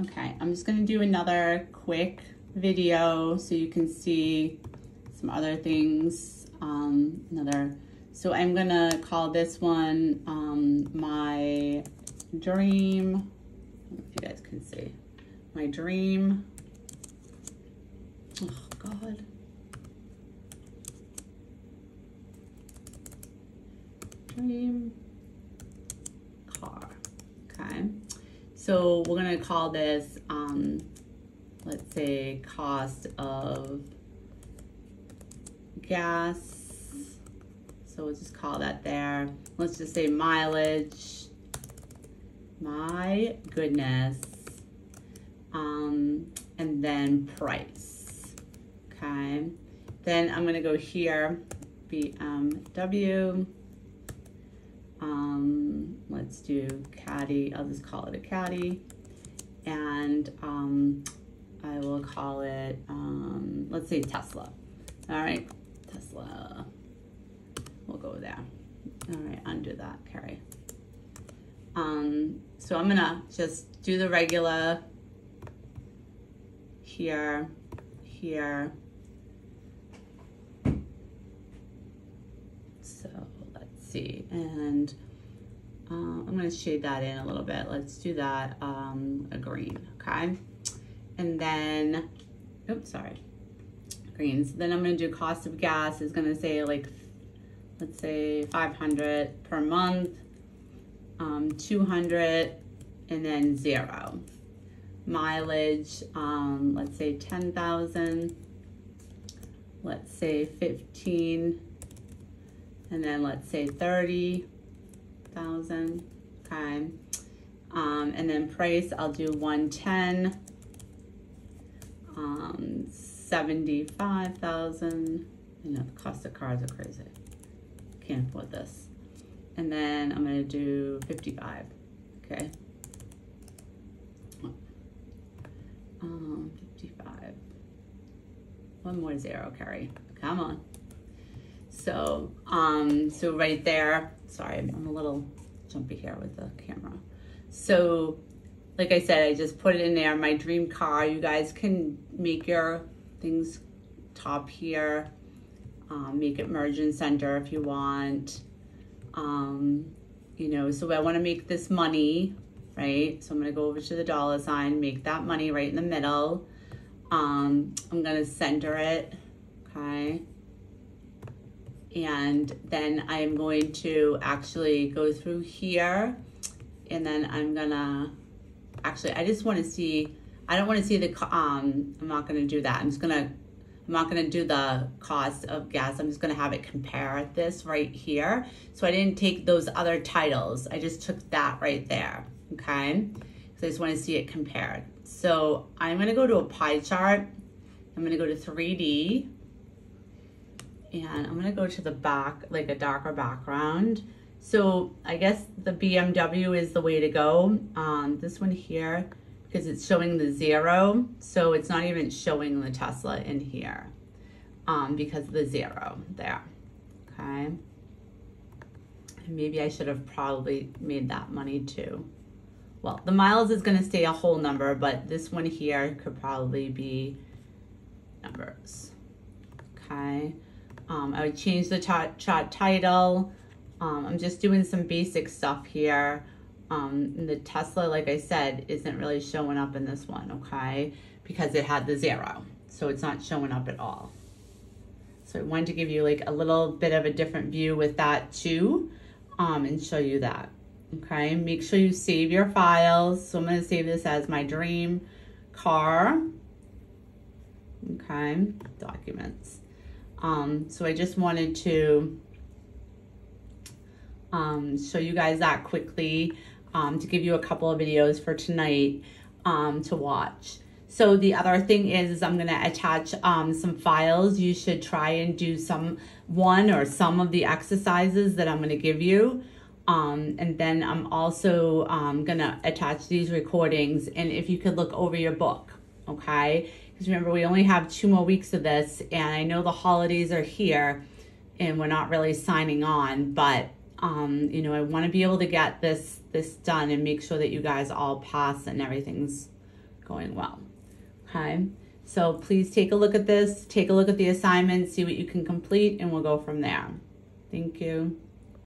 Okay, I'm just gonna do another quick video so you can see some other things. Um, another, so I'm gonna call this one um, my dream. If you guys can see my dream. Oh God. Dream car. Okay. So we're gonna call this, um, let's say, cost of gas. So we'll just call that there. Let's just say mileage. My goodness. Um, and then price. Okay. Then I'm gonna go here, BMW. Um, let's do caddy. I'll just call it a caddy. And um, I will call it, um, let's say Tesla. All right, Tesla. We'll go there. All right, undo that, Kerrie. Um, so I'm gonna just do the regular here, here. So let's see, and uh, I'm gonna shade that in a little bit. Let's do that um, a green, okay? And then, oops, sorry, greens. Then I'm gonna do cost of gas is gonna say like, let's say 500 per month, um, 200, and then zero. Mileage, um, let's say 10,000, let's say 15, and then let's say 30,000, okay? Um, and then price, I'll do 110, um, 75,000. You know, the cost of cars are crazy. Can't afford this. And then I'm gonna do 55, okay? Um, 55. One more zero, Kerrie. Come on. So, um, so right there, sorry, I'm a little jumpy here with the camera. So, like I said, I just put it in there, my dream car. You guys can make your things top here, um, make it margin center if you want. Um, you know, so I want to make this money, right? So I'm to go over to the dollar sign, make that money right in the middle. Um, I'm to center it, okay? And then I'm going to actually go through here and then I'm gonna, actually, I just wanna see, I don't wanna see the, um, I'm not gonna do that. I'm just gonna, I'm not gonna do the cost of gas. I'm just gonna have it compare this right here. So I didn't take those other titles. I just took that right there, okay? Because I just wanna see it compared. So I'm gonna go to a pie chart. I'm gonna go to 3D and I'm gonna go to the back, like a darker background. So I guess the BMW is the way to go. Um, this one here, because it's showing the zero, so it's not even showing the Tesla in here um, because of the zero there, okay? Maybe I should have probably made that money too. Well, the miles is gonna stay a whole number, but this one here could probably be numbers, okay? Um, I would change the chart, title. Um, I'm just doing some basic stuff here. Um, the Tesla, like I said, isn't really showing up in this one, okay? Because it had the zero, so it's not showing up at all. So I wanted to give you like a little bit of a different view with that too, um, and show you that, okay? Make sure you save your files. So I'm gonna save this as my dream car, okay? Documents. Um, so I just wanted to um, show you guys that quickly um, to give you a couple of videos for tonight um, to watch. So the other thing is, is I'm going to attach um, some files. You should try and do some one or some of the exercises that I'm going to give you. Um, and then I'm also um, going to attach these recordings. And if you could look over your book, okay? Because remember, we only have two more weeks of this. And I know the holidays are here and we're not really signing on. But, um, you know, I want to be able to get this, this done and make sure that you guys all pass and everything's going well. Okay, so please take a look at this, take a look at the assignment, see what you can complete, and we'll go from there. Thank you.